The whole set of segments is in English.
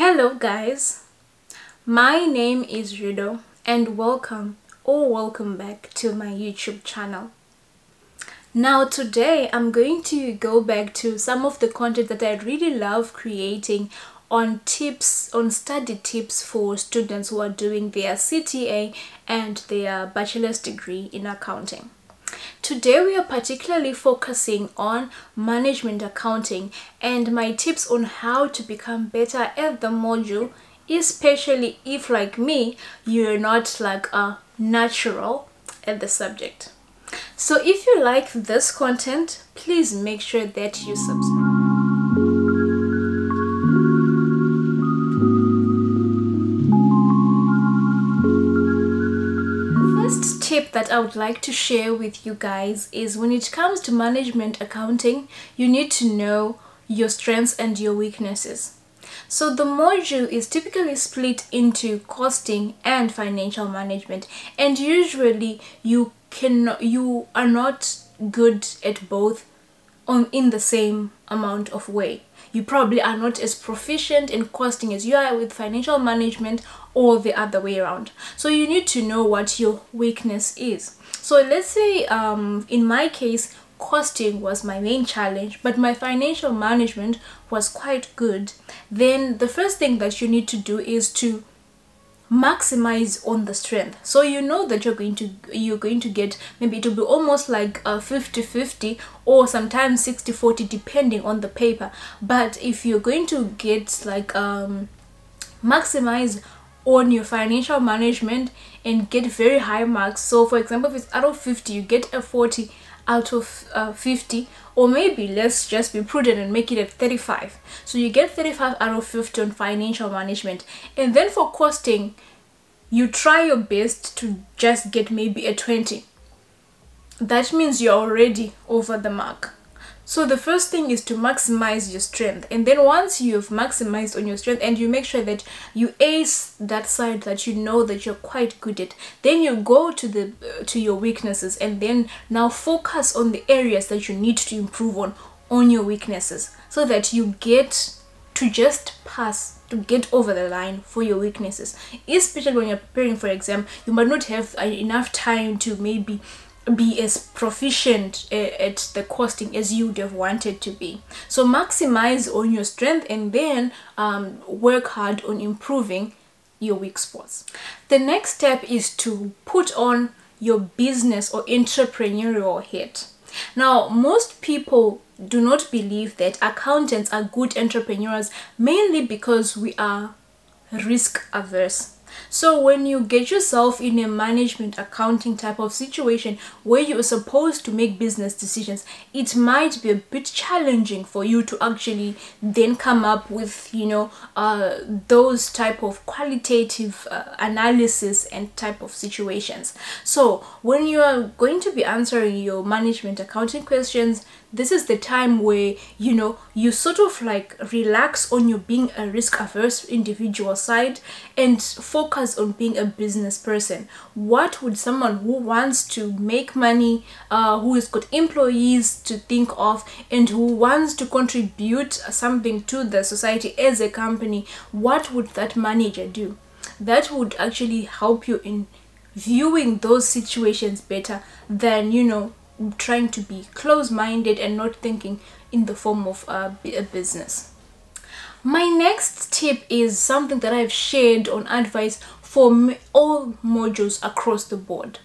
Hello guys, my name is Rudo and welcome or welcome back to my YouTube channel. Now today I'm going to go back to some of the content that I really love creating on tips, on study tips for students who are doing their CTA and their bachelor's degree in accounting. Today we are particularly focusing on management accounting and my tips on how to become better at the module especially if like me you're not like a natural at the subject. So if you like this content please make sure that you subscribe. That I would like to share with you guys is when it comes to management accounting, you need to know your strengths and your weaknesses. So the module is typically split into costing and financial management and usually you can you are not good at both on in the same amount of way you probably are not as proficient in costing as you are with financial management or the other way around. So you need to know what your weakness is. So let's say um, in my case costing was my main challenge but my financial management was quite good. Then the first thing that you need to do is to maximize on the strength. So you know that you're going to you're going to get maybe it will be almost like a 50 50 or sometimes 60 40 depending on the paper. But if you're going to get like um maximize on your financial management and get very high marks. So for example if it's out of 50 you get a 40 out of uh, 50 or maybe let's just be prudent and make it at 35 so you get 35 out of 50 on financial management. And then for costing you try your best to just get maybe a 20 that means you're already over the mark so the first thing is to maximize your strength. And then once you've maximized on your strength and you make sure that you ace that side that you know that you're quite good at then you go to the uh, to your weaknesses and then now focus on the areas that you need to improve on on your weaknesses so that you get to just pass to get over the line for your weaknesses. Especially when you're preparing for exam you might not have uh, enough time to maybe be as proficient at the costing as you would have wanted to be. So maximize on your strength and then um, work hard on improving your weak spots. The next step is to put on your business or entrepreneurial hat. Now most people do not believe that accountants are good entrepreneurs mainly because we are risk averse so when you get yourself in a management accounting type of situation where you're supposed to make business decisions, it might be a bit challenging for you to actually then come up with, you know, uh, those type of qualitative uh, analysis and type of situations. So when you are going to be answering your management accounting questions, this is the time where you know you sort of like relax on your being a risk averse individual side and focus on being a business person. What would someone who wants to make money uh, who has got employees to think of and who wants to contribute something to the society as a company what would that manager do? That would actually help you in viewing those situations better than you know trying to be close-minded and not thinking in the form of a, a business. My next tip is something that I've shared on advice for all modules across the board.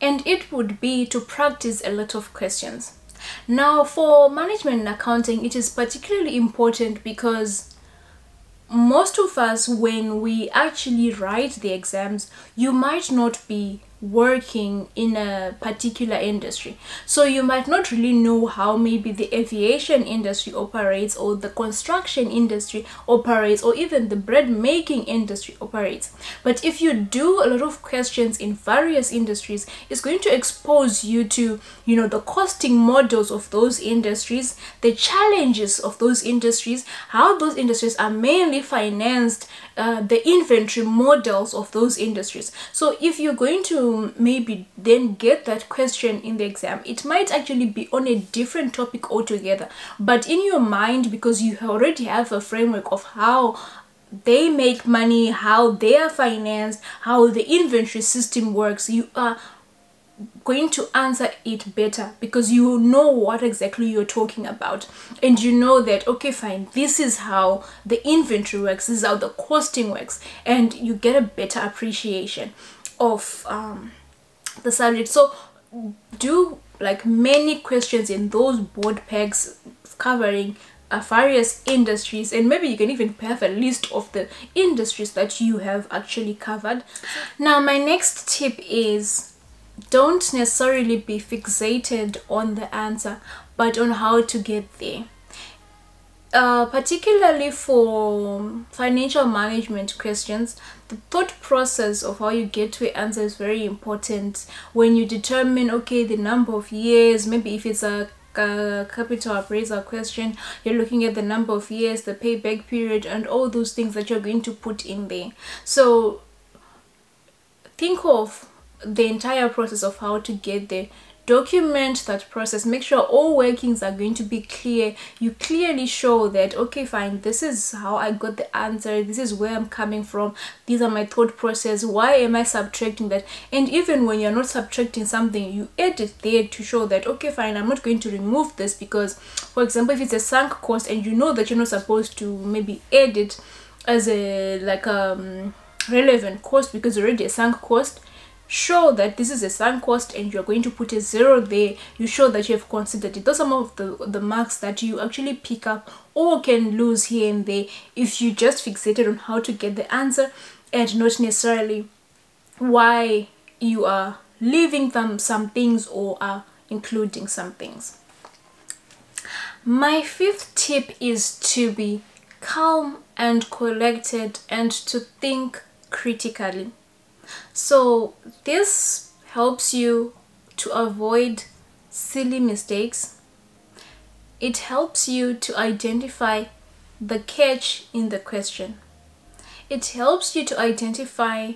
And it would be to practice a lot of questions. Now for management and accounting, it is particularly important because most of us when we actually write the exams you might not be working in a particular industry. So you might not really know how maybe the aviation industry operates or the construction industry operates or even the bread making industry operates. But if you do a lot of questions in various industries it's going to expose you to you know the costing models of those industries the challenges of those industries how those industries are mainly financed uh, the inventory models of those industries. So if you're going to maybe then get that question in the exam it might actually be on a different topic altogether but in your mind because you already have a framework of how they make money, how they are financed, how the inventory system works. You are going to answer it better because you know what exactly you're talking about and you know that okay fine this is how the inventory works this is how the costing works and you get a better appreciation of um, the subject. So do like many questions in those board packs covering uh, various industries and maybe you can even have a list of the industries that you have actually covered. Now my next tip is don't necessarily be fixated on the answer but on how to get there uh, particularly for financial management questions, the thought process of how you get to an answer is very important. When you determine, okay, the number of years, maybe if it's a capital appraisal question, you're looking at the number of years, the payback period, and all those things that you're going to put in there. So think of the entire process of how to get there document that process make sure all workings are going to be clear. You clearly show that okay fine this is how i got the answer this is where i'm coming from these are my thought process why am i subtracting that? And even when you're not subtracting something you add it there to show that okay fine i'm not going to remove this because for example if it's a sunk cost and you know that you're not supposed to maybe add it as a like um relevant cost because already a sunk cost show that this is a sunk cost and you're going to put a zero there you show that you have considered it. Those are some of the the marks that you actually pick up or can lose here and there if you just fixated on how to get the answer and not necessarily why you are leaving them some things or are including some things. My fifth tip is to be calm and collected and to think critically so this helps you to avoid silly mistakes. It helps you to identify the catch in the question. It helps you to identify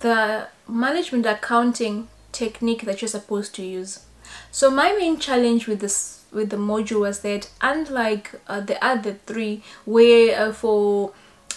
the management accounting technique that you're supposed to use. So my main challenge with this with the module was that unlike uh, the other three where uh, for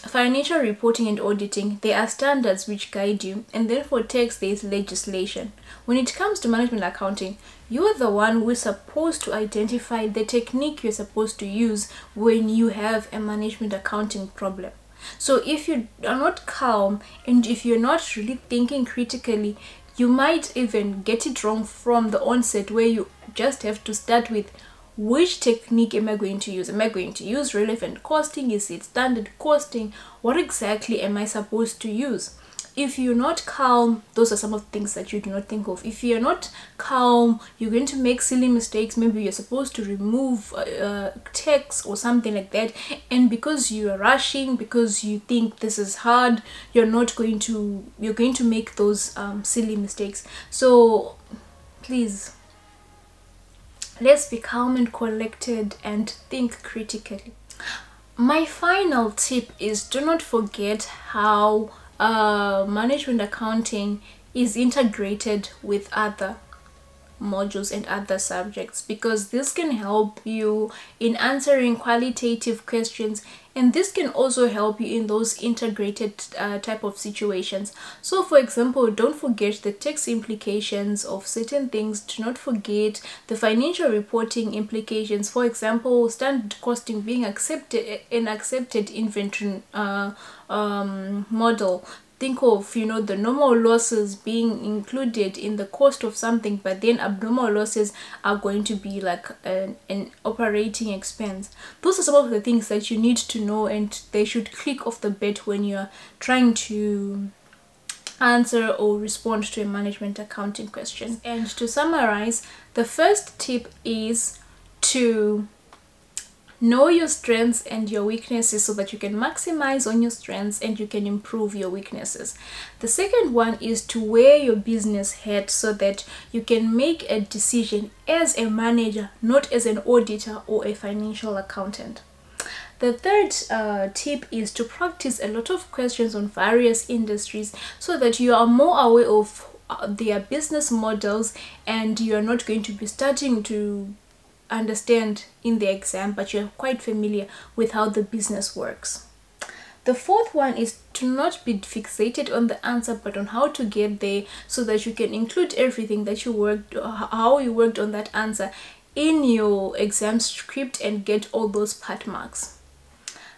financial reporting and auditing, there are standards which guide you, and then for tax, there is legislation. When it comes to management accounting, you're the one who is supposed to identify the technique you're supposed to use when you have a management accounting problem. So if you are not calm and if you're not really thinking critically, you might even get it wrong from the onset where you just have to start with which technique am I going to use? Am I going to use relevant costing? Is it standard costing? What exactly am I supposed to use? If you're not calm, those are some of the things that you do not think of. If you're not calm, you're going to make silly mistakes. Maybe you're supposed to remove uh, uh, tax or something like that. And because you're rushing, because you think this is hard, you're not going to, you're going to make those um, silly mistakes. So please Let's be calm and collected and think critically. My final tip is do not forget how uh, management accounting is integrated with other modules and other subjects because this can help you in answering qualitative questions and this can also help you in those integrated uh, type of situations. So for example don't forget the tax implications of certain things. Do not forget the financial reporting implications. For example standard costing being accepted an accepted inventory uh, um, model think of you know the normal losses being included in the cost of something but then abnormal losses are going to be like an, an operating expense. Those are some of the things that you need to know and they should click off the bat when you're trying to answer or respond to a management accounting question. And to summarize the first tip is to know your strengths and your weaknesses so that you can maximize on your strengths and you can improve your weaknesses. The second one is to wear your business hat so that you can make a decision as a manager not as an auditor or a financial accountant. The third uh, tip is to practice a lot of questions on various industries so that you are more aware of uh, their business models and you are not going to be starting to understand in the exam but you're quite familiar with how the business works The fourth one is to not be fixated on the answer but on how to get there so that you can include everything that you worked how you worked on that answer in your exam script and get all those part marks.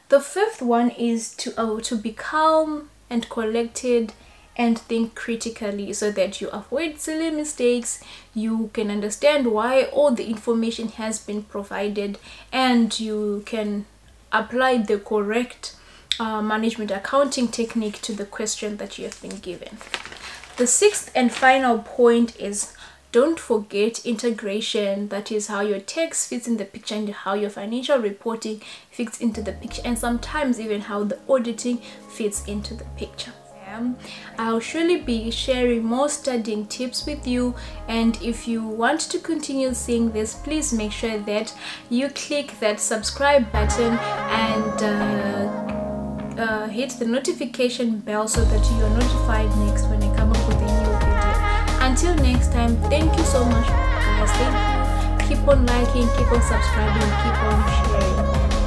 The fifth one is to uh, to be calm and collected and think critically so that you avoid silly mistakes. You can understand why all the information has been provided and you can apply the correct uh, management accounting technique to the question that you have been given. The sixth and final point is don't forget integration. That is how your tax fits in the picture and how your financial reporting fits into the picture and sometimes even how the auditing fits into the picture I'll surely be sharing more studying tips with you and if you want to continue seeing this please make sure that you click that subscribe button and uh, uh, hit the notification bell so that you are notified next when I come up with a new video. Until next time, thank you so much guys. Thank you. Keep on liking, keep on subscribing, keep on sharing.